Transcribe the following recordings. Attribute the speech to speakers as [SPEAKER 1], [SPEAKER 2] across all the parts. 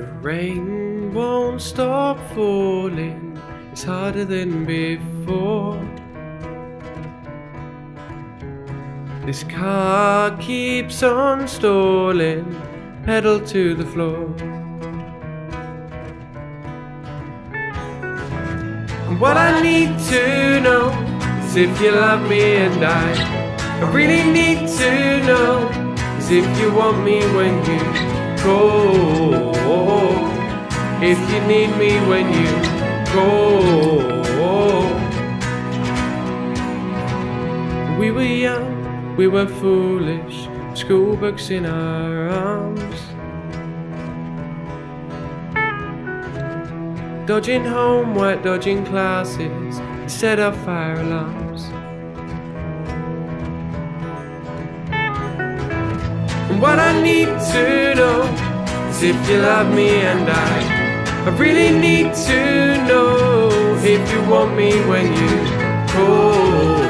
[SPEAKER 1] The rain won't stop falling, it's harder than before. This car keeps on stalling, pedal to the floor. And what I need to know is if you love me and I, I really need to know is if you want me when you go. If you need me when you go. We were young, we were foolish, school books in our arms. Dodging homework, dodging classes, set off fire alarms. And what I need to know is if you love me and I. I really need to know if you want me when you call.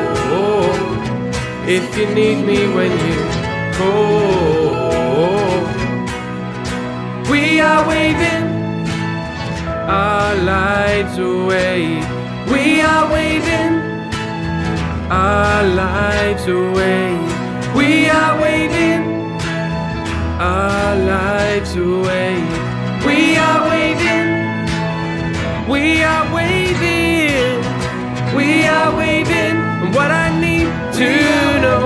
[SPEAKER 1] If you need me when you call. We are waving our lives away. We are waving our lives away. We are waving our lives away. We are waving. We are waving. We are waving. And what I need to know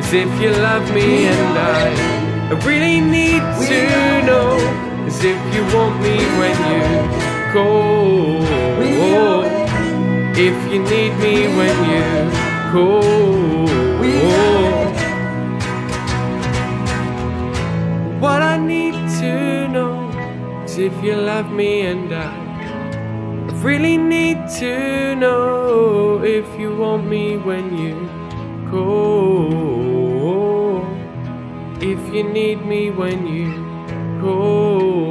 [SPEAKER 1] is if you love me and I. I really need to know is if you want me when you call. If you need me when you call. Is if you love me and I. I really need to know if you want me when you call. If you need me when you call.